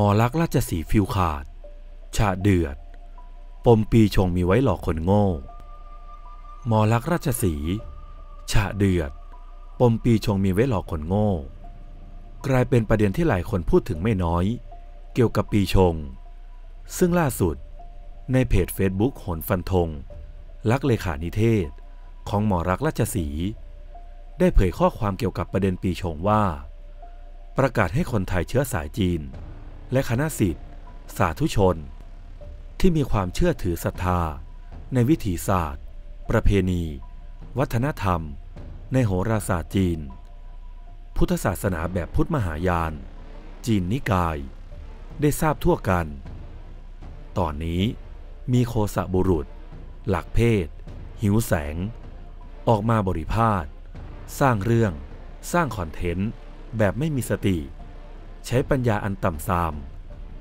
มอลักราชสีฟิวขาดชาเดือด ปมปีชงมีไว้หลอกคนโง่ มอลักราชสีชาเดือด ปมปีชงมีไว้หลอกคนโง่ กลายเป็นประเด็นที่หลายคนพูดถึงไม่น้อย เกี่ยวกับปีชง ซึ่งล่าสุด ในเพจ Facebook โหนฟันธง ลักเลขานิเทศ ของหมอรักราชสี ได้เผยข้อความเกี่ยวกับประเด็นปีชงว่าประกาศให้คนไทยเชื้อสายจีน และคณะสิทธิ์สาธุชน ที่มีความเชื่อถือศรัทธา ในวิถีศาสตร์ ประเพณี วัฒนธรรม ในโหราศาสตร์จีน พุทธศาสนาแบบพุทธมหายาน จีนนิกาย ได้ทราบทั่วกัน ตอนนี้มีโคสะบุรุษ หลักเพศ หิวแสง ออกมาบริพาทสร้างเรื่อง สร้างคอนเทนต์ แบบไม่มีสติ ใช้ปัญญาอันต่ำซาม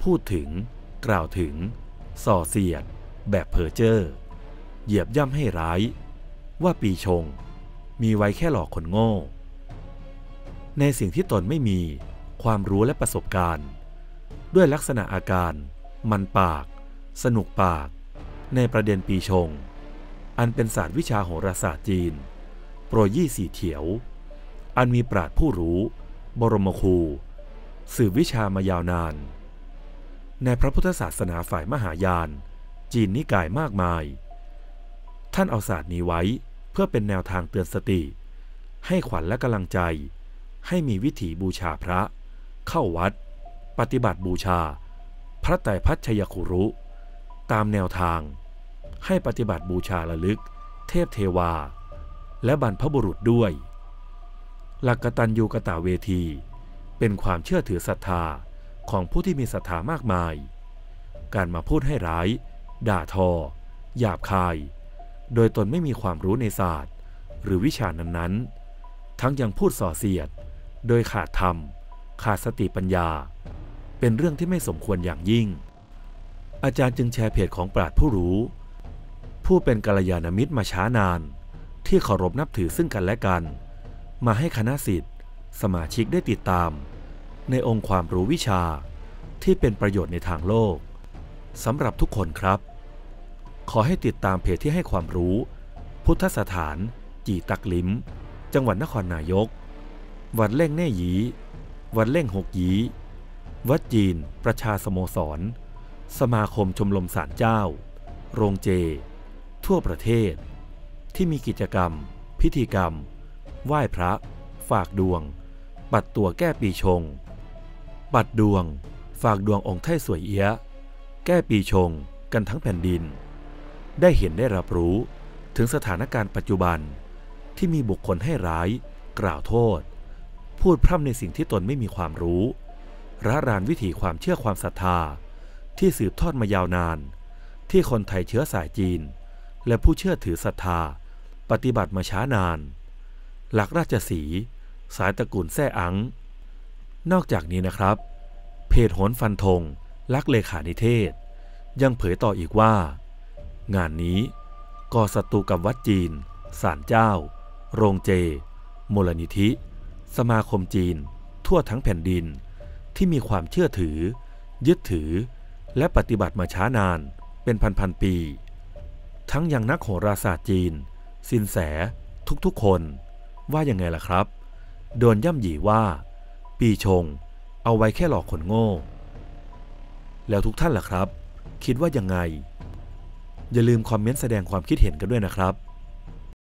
พูดถึง กล่าวถึง ส่อเสียด แบบเพอเจอร์ เหยียบย่ำให้ร้าย ว่าปีชง มีไว้แค่หลอกคนโง่ ในสิ่งที่ตนไม่มีความรู้และประสบการณ์ ด้วยลักษณะอาการ มันปาก สนุกปาก ในประเด็นปีชง อันเป็นศาสตร์วิชาโหราศาสตร์จีน โปรยยี่สีเถียว อันมีปราดผู้รู้ บรมครู สืบวิชามายาวนาน ในพระพุทธศาสนาฝ่ายมหายาน จีนนิกายมากมาย ท่านเอาศาสตร์นี้ไว้เพื่อเป็นแนวทางเตือนสติ ให้ขวัญและกำลังใจ ให้มีวิถีบูชาพระ เข้าวัด ปฏิบัติบูชา พระไตรพัชยคุรุ ตามแนวทาง ให้ปฏิบัติบูชาระลึก เทพเทวา และบรรพบุรุษด้วย หลักกตัญญูกตะเวที เป็นความเชื่อถือศรัทธาของผู้ที่มีศรัทธามากมาย การมาพูดให้ร้าย ด่าทอ หยาบคาย โดยตนไม่มีความรู้ในศาสตร์ หรือวิชานั้นๆ ทั้งยังพูดส่อเสียด โดยขาดธรรม ขาดสติปัญญา เป็นเรื่องที่ไม่สมควรอย่างยิ่ง อาจารย์จึงแชร์เพจของปราดผู้รู้ ผู้เป็นกัลยาณมิตรมาช้านาน ที่เคารพนับถือซึ่งกันและกัน มาให้คณะสิทธิ สมาชิกได้ติดตาม ในองค์ความรู้วิชาที่เป็นประโยชน์ในทางโลกสำหรับทุกคนครับ ขอให้ติดตามเพจที่ให้ความรู้ พุทธสถาน จีตักลิม จังหวัดนครนายก วัดเล่งแน่ยี วัดเล่งหกยี วัดจีน ประชาสโมสร สมาคมชมรมสารเจ้า โรงเจ ทั่วประเทศ ที่มีกิจกรรม พิธีกรรม ไหว้พระ ฝากดวง ปัดตัวแก้ปีชง ปัดดวง ฝากดวงองค์ไทสวยเอี้ยะแก้ปีชง กันทั้งแผ่นดิน ได้เห็นได้รับรู้ถึงสถานการณ์ปัจจุบันที่มีบุคคลให้ร้าย กล่าวโทษ พูดพร่ำในสิ่งที่ตนไม่มีความรู้ระรานวิถีความเชื่อความศรัทธา ที่สืบทอดมายาวนาน ที่คนไทยเชื้อสายจีน และผู้เชื่อถือศรัทธา ปฏิบัติมาช้านาน หลักราชสี สายตระกูลแซ่อัง นอกจากนี้นะครับ เพจโหนฟันธงลักเลขานิเทศ ยังเผยต่ออีกว่า งานนี้ก่อศัตรูกับวัดจีนศาลเจ้า โรงเจ มูลนิธิ สมาคมจีน ทั่วทั้งแผ่นดิน ที่มีความเชื่อถือ ยึดถือ และปฏิบัติมาช้านานเป็นพันๆปี ทั้งยังนักโหราศาสตร์จีน สินแสทุกๆคน ว่ายังไงล่ะครับ โดนย่ำหยีว่า ปีชง เอาไว้แค่หลอกคนโง่ แล้วทุกท่านล่ะครับ คิดว่ายังไง อย่าลืมคอมเมนต์แสดงความคิดเห็นกันด้วยนะครับ